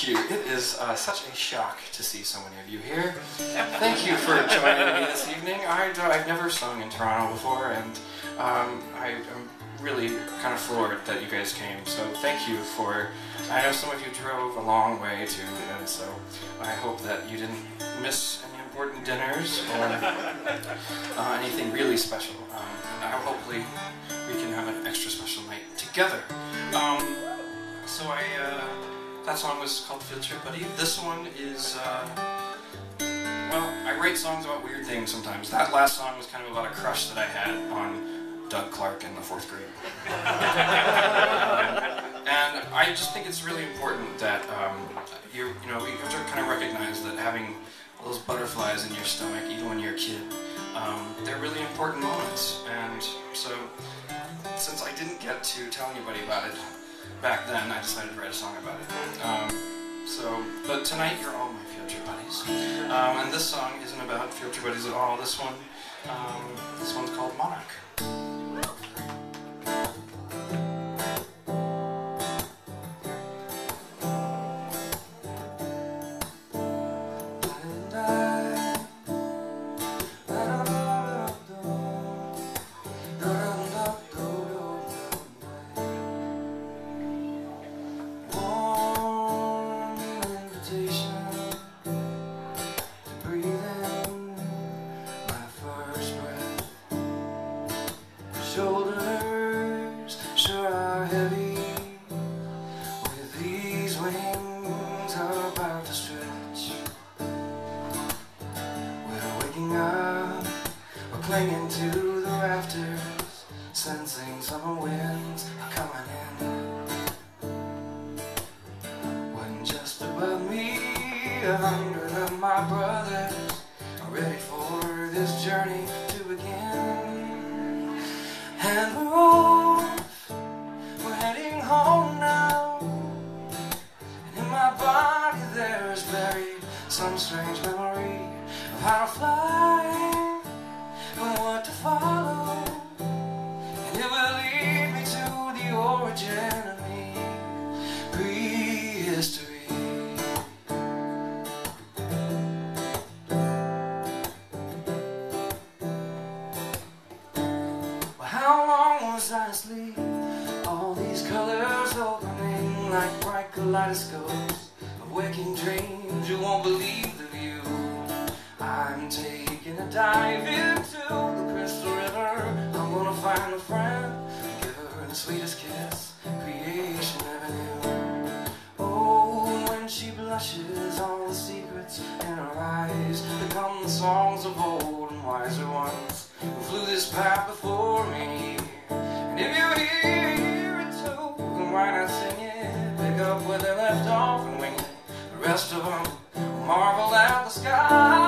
thank you. It is uh, such a shock to see so many of you here. Thank you for joining me this evening. I, I've never sung in Toronto before, and um, I, am really kind of floored that you guys came. So thank you for. I know some of you drove a long way too, and so I hope that you didn't miss any important dinners or uh, anything really special. Um, hopefully we can have an extra special night together. That song was called Field Trip Buddy. This one is, uh, well, I write songs about weird things sometimes. That last song was kind of about a crush that I had on Doug Clark in the fourth grade. and I just think it's really important that um, you, you know, you have to kind of recognize that having those butterflies in your stomach, even when you're a kid, um, they're really important moments. And so, since I didn't get to tell anybody about it, back then, I decided to write a song about it. Um, so, but tonight you're all my trip buddies. Um, and this song isn't about trip buddies at all. This one, um, this one's called Monarch. Clinging the rafters, sensing summer winds are coming in. When just above me, a hundred of my brothers are ready for this journey to begin. and we're off, we're heading home now. And in my body there is buried some strange memory of how to fly and what to follow. And it will lead me to the origin of me, prehistory. Well, how long was I asleep All these colors opening like bright kaleidoscopes Of waking dreams, you won't believe the view I'm taking a dive into this path before me And if you hear it too, why not sing it? Pick up where they left off and wing it. The rest of them marvel at the sky.